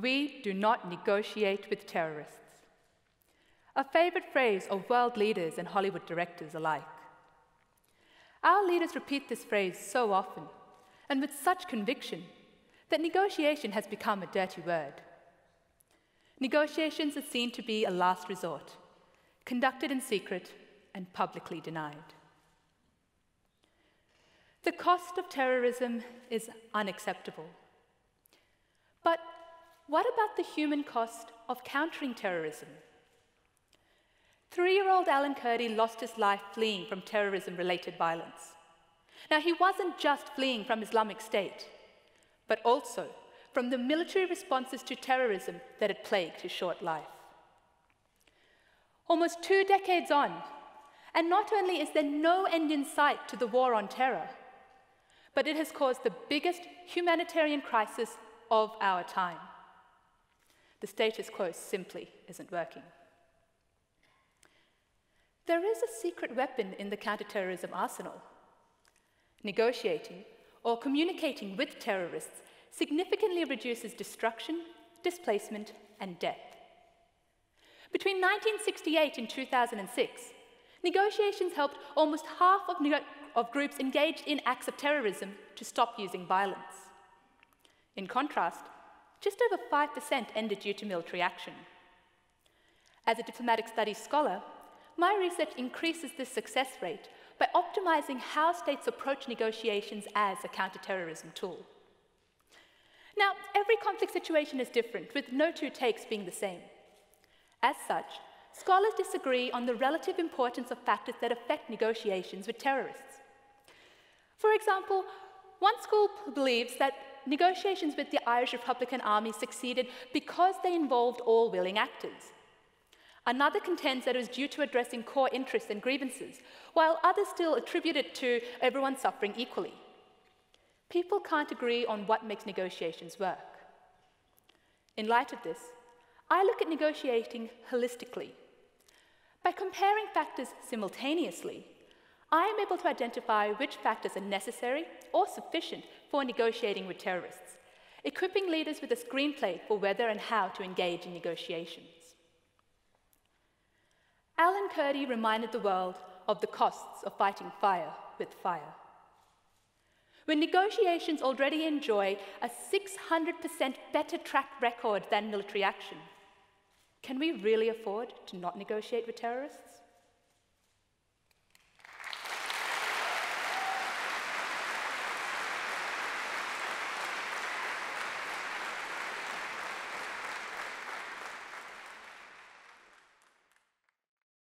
We do not negotiate with terrorists. A favorite phrase of world leaders and Hollywood directors alike. Our leaders repeat this phrase so often and with such conviction that negotiation has become a dirty word. Negotiations are seen to be a last resort, conducted in secret and publicly denied. The cost of terrorism is unacceptable. But what about the human cost of countering terrorism? Three year old Alan Kurdi lost his life fleeing from terrorism related violence. Now, he wasn't just fleeing from Islamic State, but also from the military responses to terrorism that had plagued his short life. Almost two decades on, and not only is there no end in sight to the war on terror, but it has caused the biggest humanitarian crisis of our time. The status quo simply isn't working. There is a secret weapon in the counterterrorism arsenal. Negotiating or communicating with terrorists significantly reduces destruction, displacement, and death. Between 1968 and 2006, negotiations helped almost half of, of groups engaged in acts of terrorism to stop using violence. In contrast, just over 5% ended due to military action. As a diplomatic studies scholar, my research increases this success rate by optimizing how states approach negotiations as a counterterrorism tool. Now, every conflict situation is different, with no two takes being the same. As such, scholars disagree on the relative importance of factors that affect negotiations with terrorists. For example, one school believes that negotiations with the Irish Republican Army succeeded because they involved all willing actors. Another contends that it was due to addressing core interests and grievances, while others still attribute it to everyone suffering equally. People can't agree on what makes negotiations work. In light of this, I look at negotiating holistically. By comparing factors simultaneously, I am able to identify which factors are necessary or sufficient for negotiating with terrorists, equipping leaders with a screenplay for whether and how to engage in negotiations. Alan Kurdi reminded the world of the costs of fighting fire with fire. When negotiations already enjoy a 600% better track record than military action, can we really afford to not negotiate with terrorists?